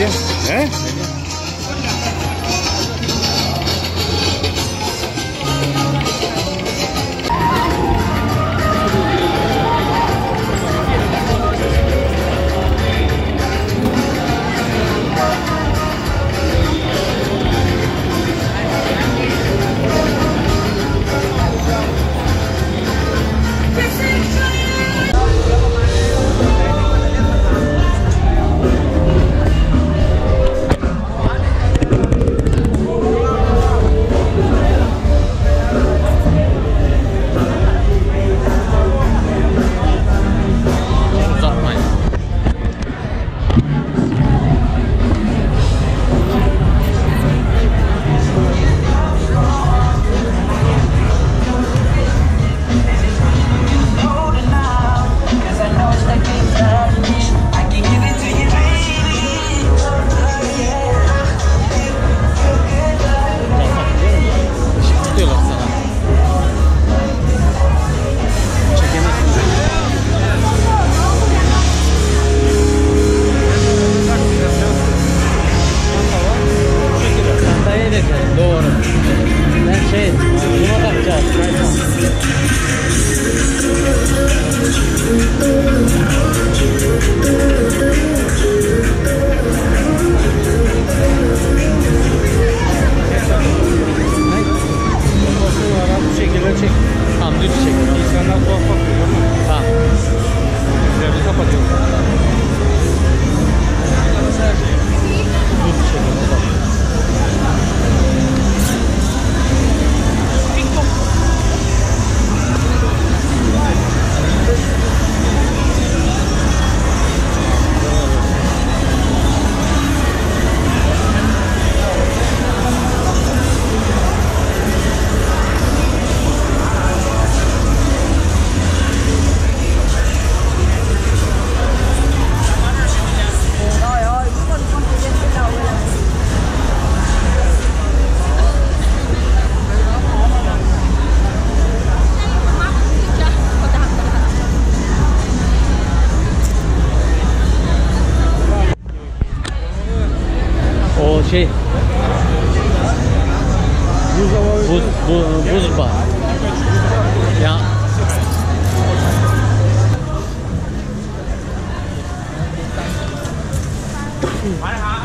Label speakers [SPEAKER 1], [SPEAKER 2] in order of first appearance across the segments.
[SPEAKER 1] 见。哎。şey
[SPEAKER 2] buz,
[SPEAKER 1] bu, buz bar. Ya Hadi ha.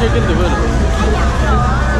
[SPEAKER 1] şekilde böyle.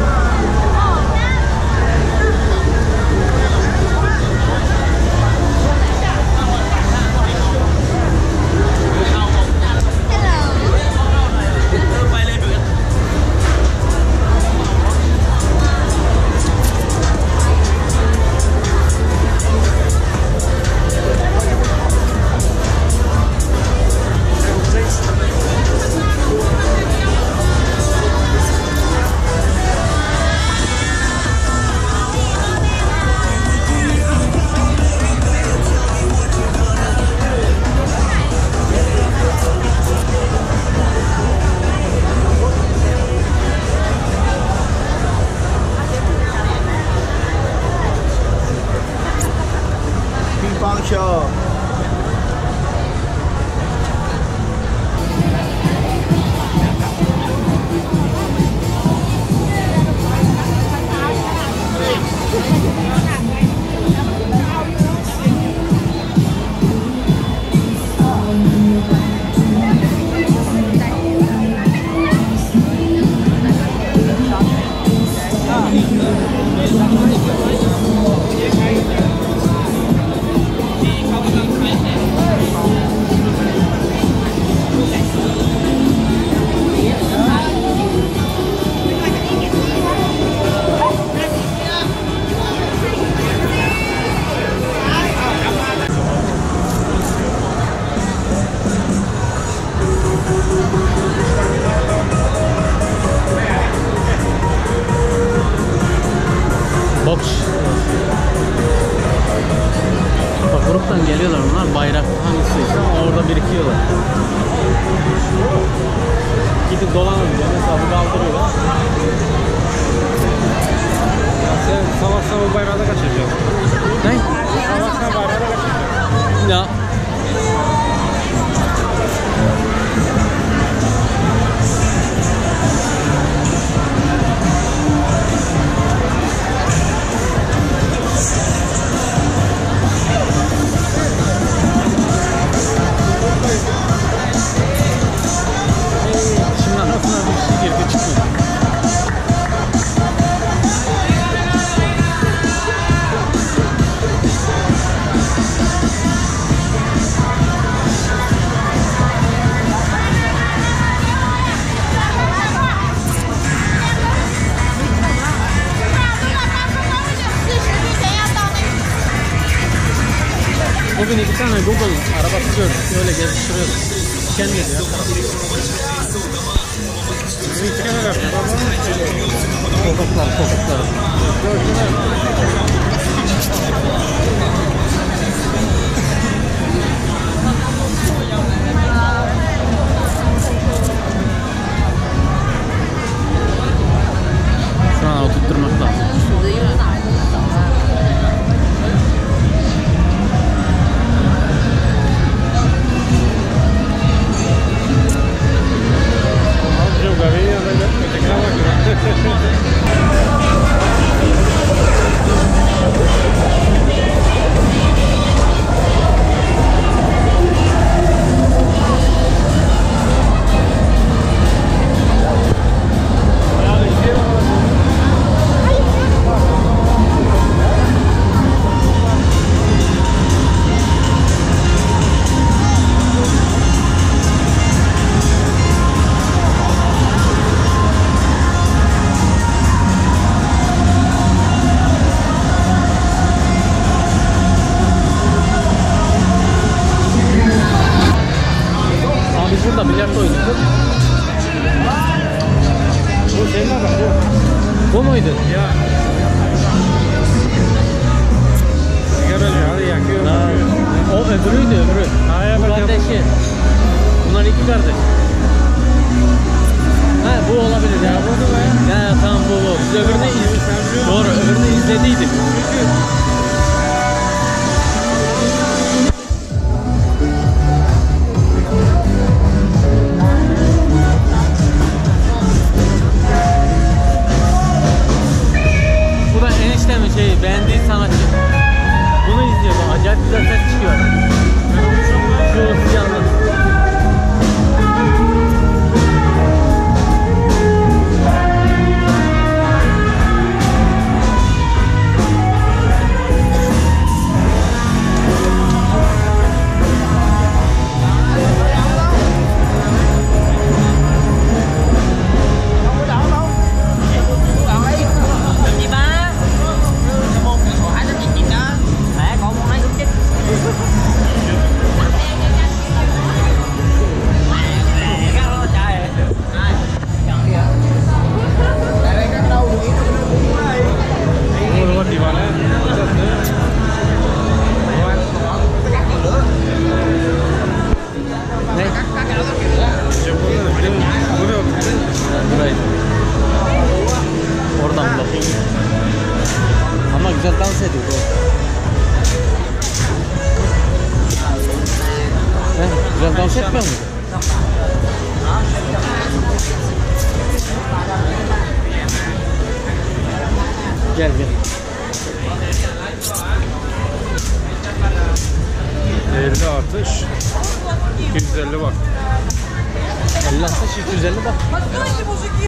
[SPEAKER 2] bayrağda kaçıracağız.
[SPEAKER 1] Ne?
[SPEAKER 2] Savaşla bayrağda kaçıracağız.
[SPEAKER 1] Ya. Bugün iki tane Google arabası gördük. Öyle geziştiriyoruz. Kendi diyor.
[SPEAKER 2] Bir kenara yaptım.
[SPEAKER 1] Kokuklar, kokuklar. Şu Burada bilardo oynadık.
[SPEAKER 2] Bu senin adam bu.
[SPEAKER 1] Bu muydu?
[SPEAKER 2] Ya. Sigara ya yakıyor.
[SPEAKER 1] Ha, o öbürüydü öbürü.
[SPEAKER 2] Ha,
[SPEAKER 1] Bu kardeşi. Bunlar iki kardeş. Ha bu olabilir ya. Bu etmiyor mu? Gel gel.
[SPEAKER 2] 50 artış. 250 bak.
[SPEAKER 1] 50 atış 250 bak.